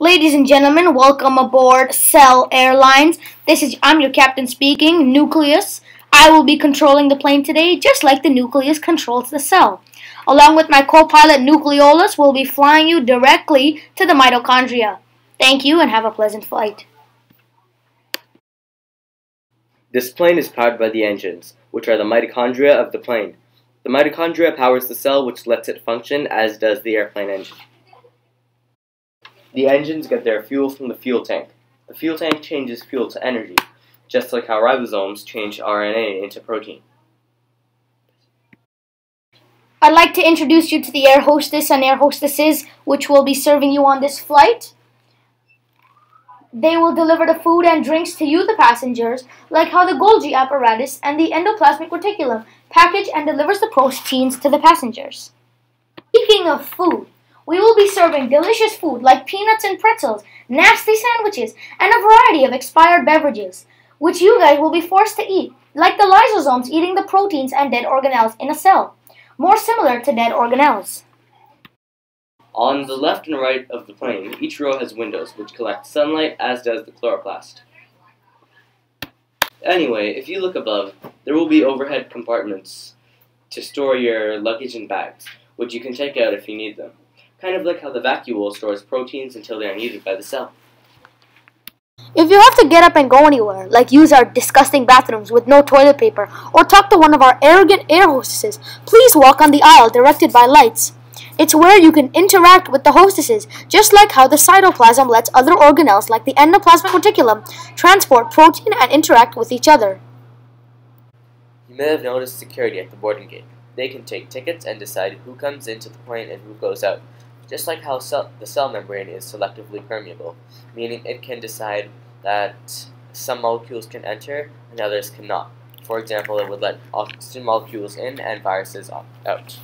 Ladies and gentlemen, welcome aboard Cell Airlines. This is I'm your captain speaking, Nucleus. I will be controlling the plane today, just like the nucleus controls the cell. Along with my co-pilot Nucleolus, we'll be flying you directly to the mitochondria. Thank you and have a pleasant flight. This plane is powered by the engines, which are the mitochondria of the plane. The mitochondria powers the cell which lets it function as does the airplane engine. The engines get their fuel from the fuel tank. The fuel tank changes fuel to energy, just like how ribosomes change RNA into protein. I'd like to introduce you to the air hostess and air hostesses which will be serving you on this flight. They will deliver the food and drinks to you, the passengers, like how the Golgi apparatus and the endoplasmic reticulum package and delivers the proteins to the passengers. Speaking of food, we will be serving delicious food like peanuts and pretzels, nasty sandwiches, and a variety of expired beverages, which you guys will be forced to eat, like the lysosomes eating the proteins and dead organelles in a cell, more similar to dead organelles. On the left and right of the plane, each row has windows which collect sunlight as does the chloroplast. Anyway, if you look above, there will be overhead compartments to store your luggage and bags, which you can take out if you need them kind of like how the vacuole stores proteins until they are needed by the cell. If you have to get up and go anywhere, like use our disgusting bathrooms with no toilet paper, or talk to one of our arrogant air hostesses, please walk on the aisle directed by lights. It's where you can interact with the hostesses, just like how the cytoplasm lets other organelles like the endoplasmic reticulum transport protein and interact with each other. You may have noticed security at the boarding gate. They can take tickets and decide who comes into the plane and who goes out, just like how cell, the cell membrane is selectively permeable, meaning it can decide that some molecules can enter and others cannot. For example, it would let oxygen molecules in and viruses out.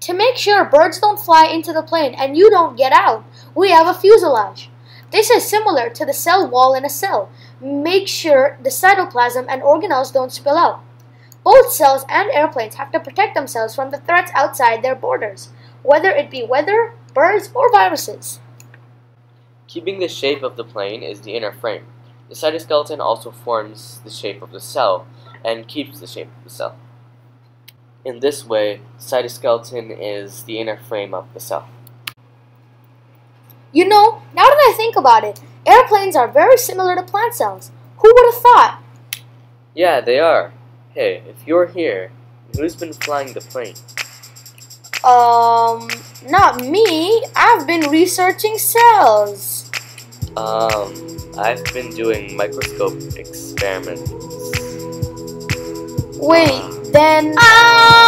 To make sure birds don't fly into the plane and you don't get out, we have a fuselage. This is similar to the cell wall in a cell. Make sure the cytoplasm and organelles don't spill out. Both cells and airplanes have to protect themselves from the threats outside their borders, whether it be weather, birds, or viruses. Keeping the shape of the plane is the inner frame. The cytoskeleton also forms the shape of the cell and keeps the shape of the cell. In this way, cytoskeleton is the inner frame of the cell. You know, now that I think about it, airplanes are very similar to plant cells. Who would have thought? Yeah, they are. Hey, if you're here, who's been flying the plane? Um, not me. I've been researching cells. Um, I've been doing microscope experiments. Wait, then. Ah!